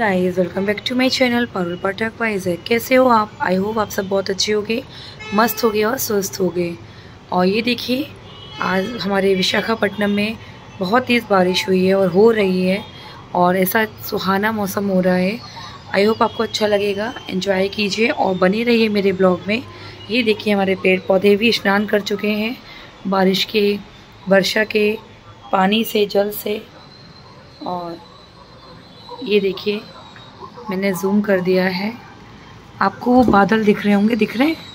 Guys welcome back to my channel Parul Pathak wise है कैसे हो आप? आई होप आप सब बहुत अच्छे हो गए मस्त हो गए और स्वस्थ हो गए और ये देखिए, आज हमारे विशाखापट्टनम में बहुत तेज़ बारिश हुई है और हो रही है और ऐसा सुहाना मौसम हो रहा है। आई होप आपको अच्छा लगेगा। एंजॉय कीजिए और बने रहिए मेरे ब्लॉग में। ये देखिए, हमारे पेड़ पौधे भी स्नान कर चुके हैं। बारिश के, वर्षा के, पानी से, जल से और ये देखिए, मैंने जूम कर दिया है। आपको वो बादल दिख रहे होंगे, दिख रहे? हैं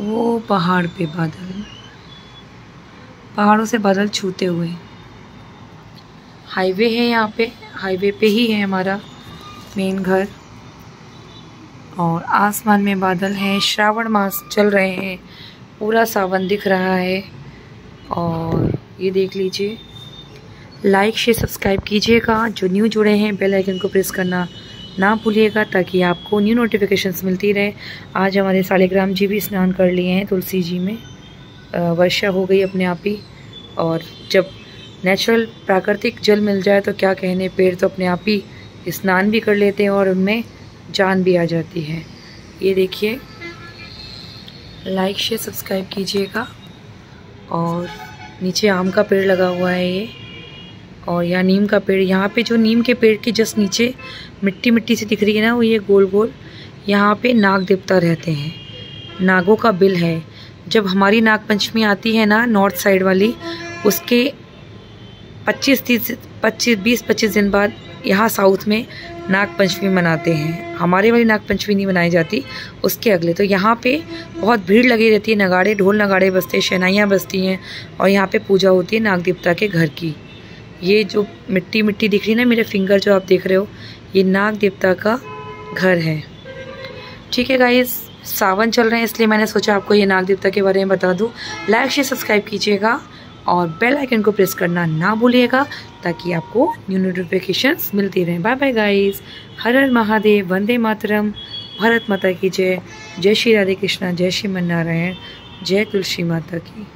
वो पहाड़ पे बादल। पहाड़ों से बादल छूते हुए। हाईवे है यहाँ पे, हाईवे पे ही है हमारा मेन घर। और आसमान में बादल हैं, श्रावण मास चल रहे हैं, पूरा सावन दिख रहा है। और ये देख लीजिए लाइक शेयर सब्सक्राइब कीजिएगा। जो न्यू जुड़े हैं बेल आइकन को प्रेस करना ना भूलिएगा ताकि आपको न्यू नोटिफिकेशंस मिलती रहे। आज हमारे सालिग्राम जी भी स्नान कर लिए हैं, तुलसी जी में। वर्षा हो गई अपने आप ही। और जब नेचुरल प्राकृतिक जल मिल जाए तो क्या कहने, पेड़ तो अपने आप ही स्नान भी कर लेते हैं और उनमें जान भी आ जाती है। ये देखिए लाइक शेयर सब्सक्राइब कीजिएगा। और नीचे आम का पेड़ लगा हुआ है ये। और यहाँ नीम का पेड़, यहाँ पे जो नीम के पेड़ के जस्ट नीचे मिट्टी मिट्टी से दिख रही है ना, वो ये गोल गोल यहाँ पे नाग देवता रहते हैं। नागों का बिल है। जब हमारी नाग पंचमी आती है ना, नॉर्थ साइड वाली, उसके 25 तीस, पच्चीस, बीस, पच्चीस दिन बाद यहाँ साउथ में नाग पंचमी मनाते हैं। हमारे वाली नाग पंचमी नहीं मनाई जाती, उसके अगले। तो यहाँ पे बहुत भीड़ लगी रहती है, नगाड़े, ढोल नगाड़े बजते हैं, शहनाइयाँ बजती हैं और यहाँ पे पूजा होती है नाग देवता के घर की। ये जो मिट्टी मिट्टी दिख रही है ना, मेरे फिंगर जो आप देख रहे हो, ये नाग देवता का घर है। ठीक है गाइस सावन चल रहे हैं, इसलिए मैंने सोचा आपको ये नाग देवता के बारे में बता दूँ। लाइक शेयर सब्सक्राइब कीजिएगा और बेल आइकन को प्रेस करना ना भूलिएगा, ताकि आपको न्यू नोटिफिकेशन मिलती रहें। बाय बाय गाइस हर हर महादेव, वंदे मातरम। भारत माता की जय। जय श्री राधे कृष्णा, जय श्री मन नारायण जय तुलसी माता की।